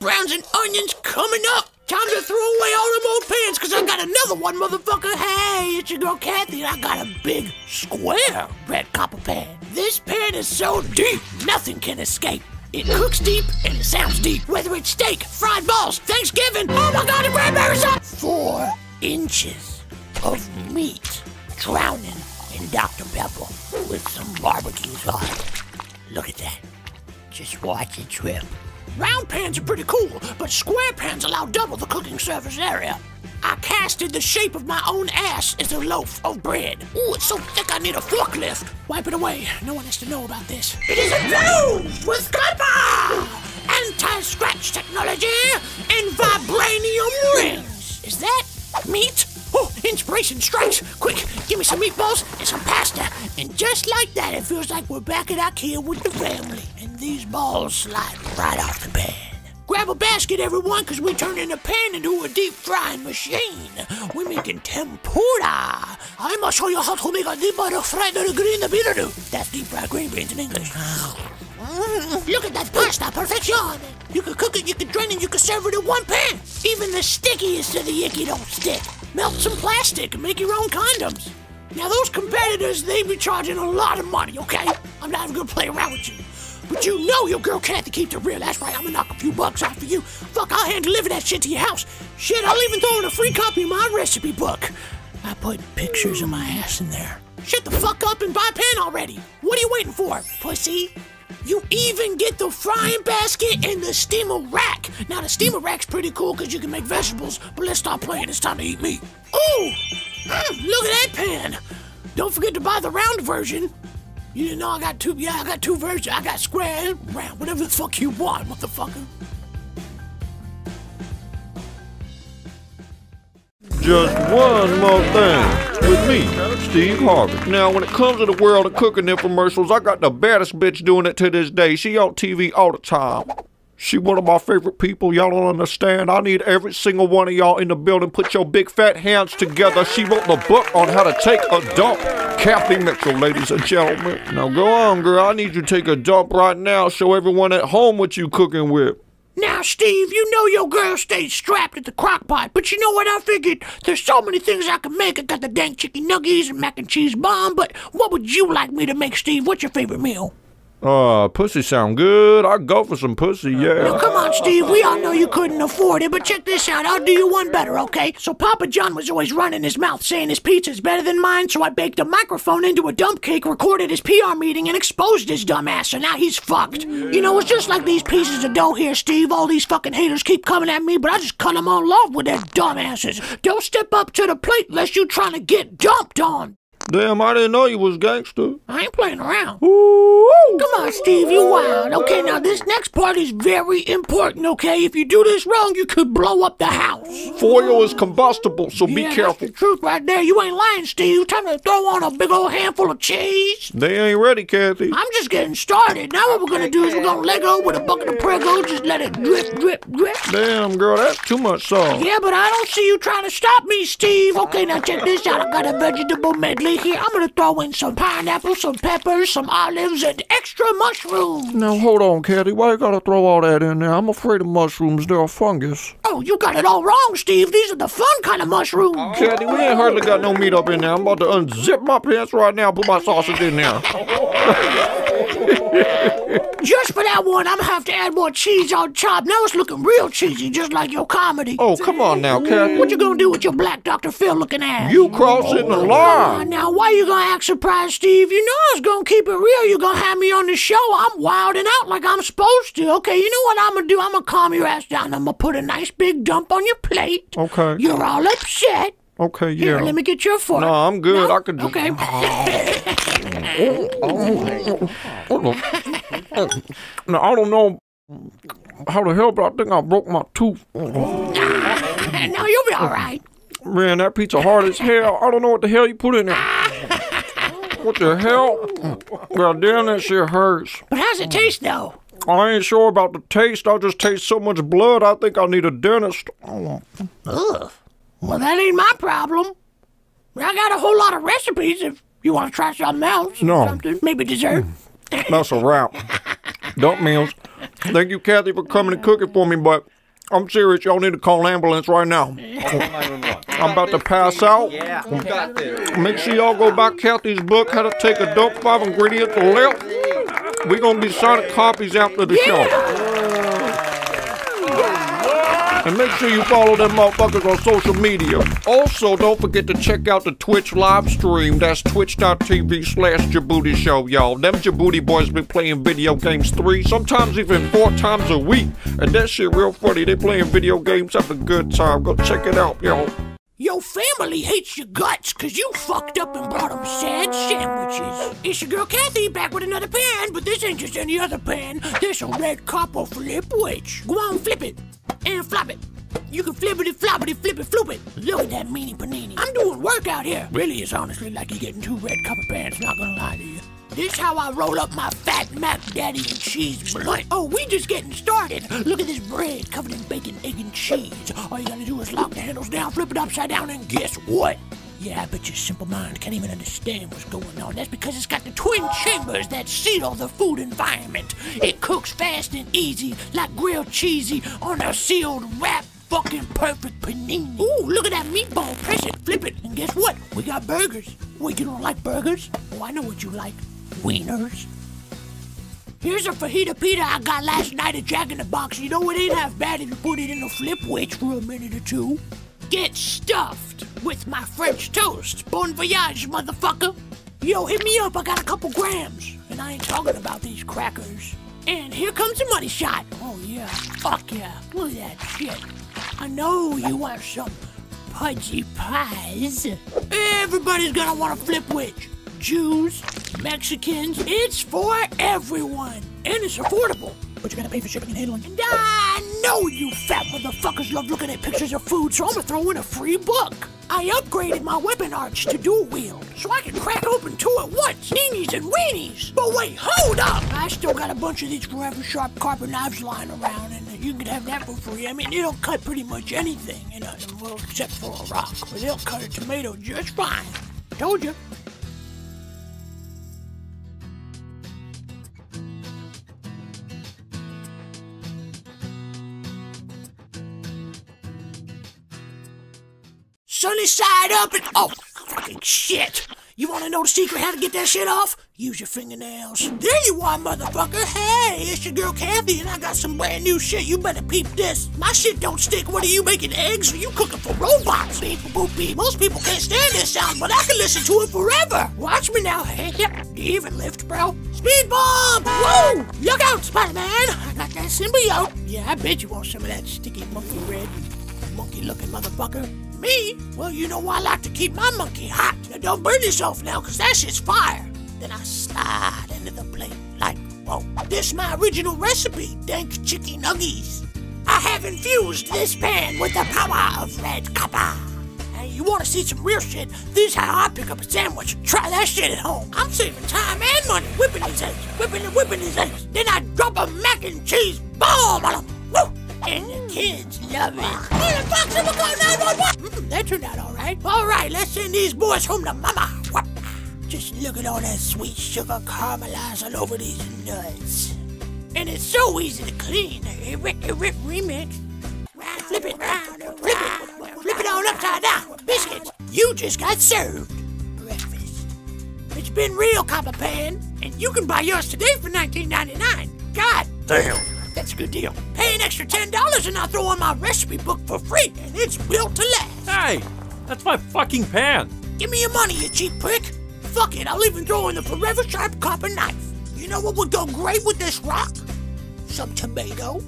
browns and onions coming up. Time to throw away all them old pans, cause I got another one, motherfucker. Hey, it's your girl Cathy, and I got a big, square red copper pan. This pan is so deep, nothing can escape. It cooks deep and it sounds deep. Whether it's steak, fried balls, Thanksgiving, oh my god, the cranberry sauce! Four inches of meat drowning in Dr. Pepper with some barbecue sauce. Look at that. Just watch it drip. Round pans are pretty cool, but square pans allow double the cooking surface area. I casted the shape of my own ass as a loaf of bread. Ooh, it's so thick I need a forklift. Wipe it away. No one has to know about this. It is infused with copper! Anti-scratch technology and vibranium rings. Is that meat? Oh, inspiration strikes! Quick, give me some meatballs and some pasta. And just like that, it feels like we're back at IKEA with the family. And these balls slide right off the pan. Grab a basket, everyone, because we're turning the pan into a deep frying machine. We're making tempura. I must show you how to make a deep butter fried green bean. That's deep fried green beans in English. Mm, Look at that pasta, perfection! You can cook it, you can drain it, you can serve it in one pan. Even the stickiest of the icky don't stick. Melt some plastic and make your own condoms. Now those competitors, they be charging a lot of money, okay? I'm not even gonna play around with you. But you know your girl Cathy keeps it real. That's right, I'm gonna knock a few bucks off for you. Fuck, I'll hand deliver that shit to your house. Shit, I'll even throw in a free copy of my recipe book. I put pictures of my ass in there. Shut the fuck up and buy a pan already. What are you waiting for, pussy? You even get the frying basket and the steamer rack. Now the steamer rack's pretty cool because you can make vegetables, but let's stop playing. It's time to eat meat. Ooh, mm, look at that pan. Don't forget to buy the round version. You didn't know I got two? Yeah, I got two versions. I got square and round, whatever the fuck you want, motherfucker. Just one more thing with me, Steve Harvey. Now, when it comes to the world of cooking infomercials, I got the baddest bitch doing it to this day. She on TV all the time. She one of my favorite people. Y'all don't understand. I need every single one of y'all in the building. Put your big fat hands together. She wrote the book on how to take a dump. Cathy Mitchell, ladies and gentlemen. Now go on, girl. I need you to take a dump right now. Show everyone at home what you cooking with. Now, Steve, you know your girl stays strapped at the crock pot, but you know what I figured? There's so many things I can make. I got the dang chicken nuggies and mac and cheese bomb, but what would you like me to make, Steve? What's your favorite meal? Uh, pussy sound good. I go for some pussy, yeah. Now, come on, Steve. We all know you couldn't afford it, but check this out. I'll do you one better, okay? So Papa John was always running his mouth saying his pizza's better than mine, so I baked a microphone into a dump cake, recorded his PR meeting, and exposed his dumb ass, so now he's fucked. You know, it's just like these pieces of dough here, Steve. All these fucking haters keep coming at me, but I just cut them all off with their dumb asses. Don't step up to the plate unless you're trying to get dumped on. Damn, I didn't know you was gangster. I ain't playing around. Ooh. Come on, Steve, you wild. Okay, now this next part is very important, okay? If you do this wrong, you could blow up the house. Foil is combustible, so be yeah, careful. That's the truth right there. You ain't lying, Steve. Time to throw on a big old handful of cheese. They ain't ready, Cathy. I'm just getting started. Now what we're gonna do is we're gonna Lego with a bucket of Prego. Just let it drip, drip, drip. Damn, girl, that's too much sauce. Yeah, but I don't see you trying to stop me, Steve. Okay, now check this out. I got a vegetable medley here. I'm gonna throw in some pineapple, some peppers, some olives, and extra mushrooms. Now, hold on, Cathy. Why you gotta throw all that in there? I'm afraid of mushrooms. They're a fungus. Oh, you got it all wrong, Steve. These are the fun kind of mushrooms. Oh. Cathy, we ain't hardly got no meat up in there. I'm about to unzip my pants right now and put my sausage in there. Just for that one, I'm gonna have to add more cheese on top. Now it's looking real cheesy, just like your comedy. Oh, come on now, Cathy. What you gonna do with your black Dr. Phil looking ass? You crossing the line. now, why you gonna act surprised, Steve? You know I was gonna keep it real. You gonna have me on the show. I'm wilding out like I'm supposed to. Okay, you know what I'm gonna do? I'm gonna calm your ass down. I'm gonna put a nice big dump on your plate. Okay. You're all upset. Okay, Here, yeah. let me get your fork. No, I'm good. No? I can do it. Okay. Now, I don't know how the hell, but I think I broke my tooth. no, you'll be all right. Man, that pizza hard as hell. I don't know what the hell you put in there. What the hell? God damn, that shit hurts. But how's it taste, though? I ain't sure about the taste. I just taste so much blood. I think I need a dentist. Ugh. Well, that ain't my problem. I got a whole lot of recipes if you want to try something else. No. Something, maybe dessert. Mm. That's a wrap. Dump meals. Thank you, Cathy, for coming and cooking for me, but I'm serious. Y'all need to call an ambulance right now. I'm about to pass out. Yeah, got this. Make sure y'all go buy Cathy's book, How to Take a Dump, Five Ingredients Left. We're going to be signing copies after the show. And make sure you follow them motherfuckers on social media. Also, don't forget to check out the Twitch live stream. That's twitch.tv slash Djibouti Show, y'all. Them Djibouti boys be playing video games three, sometimes even four times a week. And that shit real funny. They playing video games, have a good time. Go check it out, y'all. Your family hates your guts because you fucked up and brought them sad sandwiches. It's your girl Cathy back with another pan, but this ain't just any other pan. This a red copper Flipwich. Go on, flip it and flop it. You can flip it, flop it, flip it, floop it. Look at that meanie panini. I'm doing work out here. Really, it's honestly like you're getting two red copper pans, not gonna lie to you. This how I roll up my fat Mac Daddy and cheese blunt. Oh, we just getting started. Look at this bread covered in bacon, egg, and cheese. All you gotta do is lock the handles down, flip it upside down, and guess what? Yeah, I bet your simple mind can't even understand what's going on. That's because it's got the twin chambers that seal the food environment. It cooks fast and easy, like grilled cheesy on a sealed wrap. Fucking perfect panini. Ooh, look at that meatball. Press it, flip it, and guess what? We got burgers. What, you don't like burgers? Oh, I know what you like. Wieners. Here's a fajita pita I got last night at Jack in the Box. You know it ain't half bad if you put it in a Flipwich for a minute or two. Get stuffed with my French toast. Bon voyage, motherfucker. Yo, hit me up. I got a couple grams. And I ain't talking about these crackers. And here comes the money shot. Oh, yeah. Fuck yeah. Look at that shit. I know you want some pudgy pies. Everybody's gonna want a Flipwich. Jews, Mexicans, it's for everyone. And it's affordable. But you gotta pay for shipping and handling. And I know you fat motherfuckers love looking at pictures of food, so I'm gonna throw in a free book. I upgraded my weapon arch to dual wield, so I can crack open two at once, eenies and weenies. But wait, hold up! I still got a bunch of these forever sharp carpet knives lying around, and you can have that for free. I mean, it'll cut pretty much anything, you know, well, except for a rock, but they'll cut a tomato just fine. Told you. Sunny side up and oh fucking shit. You wanna know the secret how to get that shit off? Use your fingernails. There you are, motherfucker. Hey, it's your girl Cathy, and I got some brand new shit. You better peep this. My shit don't stick. What are you making eggs or you cooking for robots? Beep boop beep. Most people can't stand this sound, but I can listen to it forever. Watch me now. Hey, yep. Do you even lift, bro? Speed bomb! Whoa! Look out, Spider-Man! I got that symbiote. Yeah, I bet you want some of that sticky monkey red monkey looking motherfucker. Me? Well, you know I like to keep my monkey hot. Now don't burn yourself now, cause that shit's fire. Then I slide into the plate like, whoa. This my original recipe, dank chicken nuggies. I have infused this pan with the power of red copper. Hey, you wanna see some real shit? This is how I pick up a sandwich. Try that shit at home. I'm saving time and money whipping these eggs, whipping and whipping these eggs. Then I drop a mac and cheese bomb on them. Woo! And the kids love it. Gonna 911? Mm, that turned out all right. All right, let's send these boys home to mama. Just look at all that sweet sugar caramelized all over these nuts. And it's so easy to clean. Rip, rip, remix. Flip it flip it, flip it all upside down. Biscuits, you just got served. Breakfast. It's been real, Copper Pan, and you can buy yours today for $19.99. God Damn. That's a good deal. Pay an extra ten dollars and I'll throw in my recipe book for free, and it's built to last. Hey, that's my fucking pan. Give me your money, you cheap prick. Fuck it, I'll even throw in the forever sharp copper knife. You know what would go great with this rock? Some tomato.